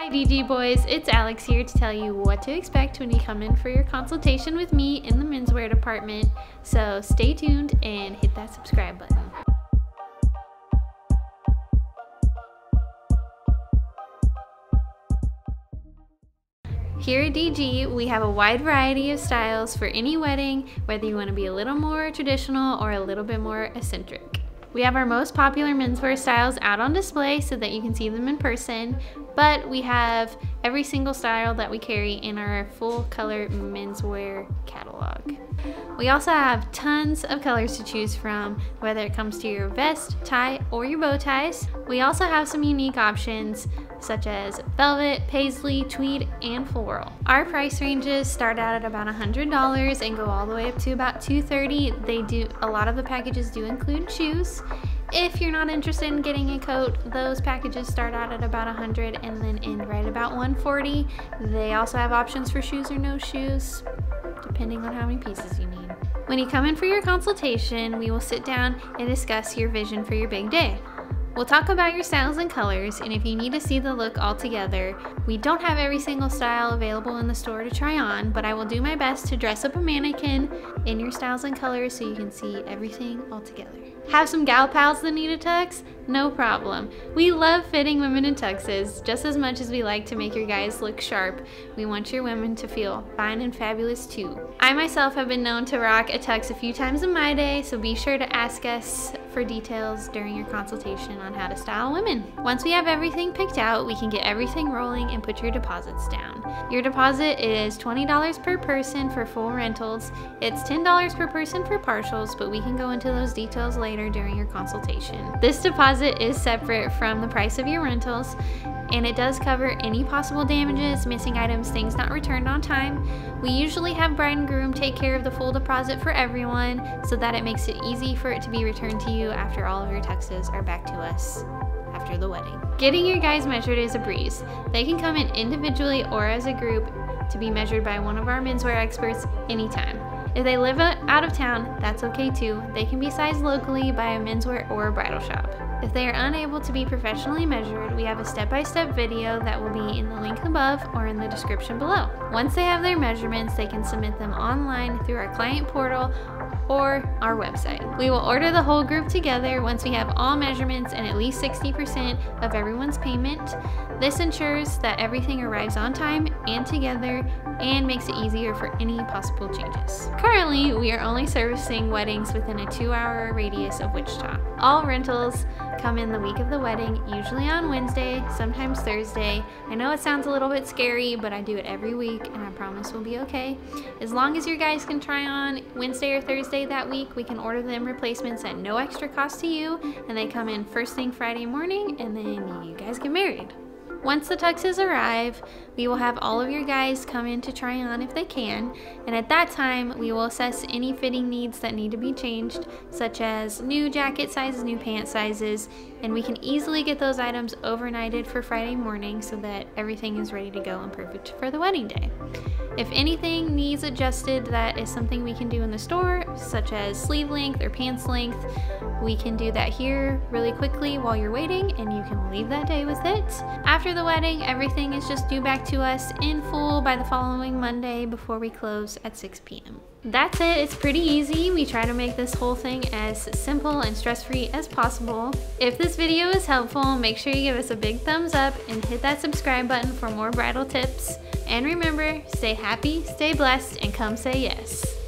Hi DG boys, it's Alex here to tell you what to expect when you come in for your consultation with me in the menswear department. So stay tuned and hit that subscribe button. Here at DG, we have a wide variety of styles for any wedding, whether you want to be a little more traditional or a little bit more eccentric. We have our most popular menswear styles out on display so that you can see them in person, but we have every single style that we carry in our full color menswear catalog. We also have tons of colors to choose from, whether it comes to your vest, tie, or your bow ties. We also have some unique options such as velvet, paisley, tweed, and floral. Our price ranges start out at about $100 and go all the way up to about 230. They do, a lot of the packages do include shoes. If you're not interested in getting a coat, those packages start out at about 100 and then end right about 140. They also have options for shoes or no shoes, depending on how many pieces you need. When you come in for your consultation, we will sit down and discuss your vision for your big day. We'll talk about your styles and colors, and if you need to see the look all together, we don't have every single style available in the store to try on, but I will do my best to dress up a mannequin in your styles and colors so you can see everything all together. Have some gal pals that need a tux? No problem. We love fitting women in tuxes just as much as we like to make your guys look sharp. We want your women to feel fine and fabulous too. I myself have been known to rock a tux a few times in my day, so be sure to ask us for details during your consultation on how to style women. Once we have everything picked out, we can get everything rolling and put your deposits down. Your deposit is $20 per person for full rentals. It's $10 per person for partials, but we can go into those details later during your consultation. This deposit is separate from the price of your rentals and it does cover any possible damages, missing items, things not returned on time. We usually have bride and groom take care of the full deposit for everyone so that it makes it easy for it to be returned to you after all of your tuxes are back to us after the wedding. Getting your guys measured is a breeze. They can come in individually or as a group to be measured by one of our menswear experts anytime. If they live out of town, that's okay too. They can be sized locally by a menswear or a bridal shop. If they are unable to be professionally measured, we have a step-by-step -step video that will be in the link above or in the description below. Once they have their measurements, they can submit them online through our client portal or our website. We will order the whole group together once we have all measurements and at least 60% of everyone's payment. This ensures that everything arrives on time and together and makes it easier for any possible changes. Currently, we are only servicing weddings within a two hour radius of Wichita. All rentals come in the week of the wedding, usually on Wednesday, sometimes Thursday. I know it sounds a little bit scary, but I do it every week and I promise we'll be okay. As long as your guys can try on Wednesday or Thursday that week, we can order them replacements at no extra cost to you, and they come in first thing Friday morning, and then you guys get married. Once the tuxes arrive, we will have all of your guys come in to try on if they can, and at that time, we will assess any fitting needs that need to be changed, such as new jacket sizes, new pant sizes, and we can easily get those items overnighted for Friday morning so that everything is ready to go and perfect for the wedding day. If anything needs adjusted, that is something we can do in the store, such as sleeve length or pants length. We can do that here really quickly while you're waiting and you can leave that day with it. After the wedding, everything is just due back to us in full by the following Monday before we close at 6 p.m. That's it, it's pretty easy. We try to make this whole thing as simple and stress-free as possible. If this video is helpful, make sure you give us a big thumbs up and hit that subscribe button for more bridal tips. And remember, stay happy, stay blessed, and come say yes.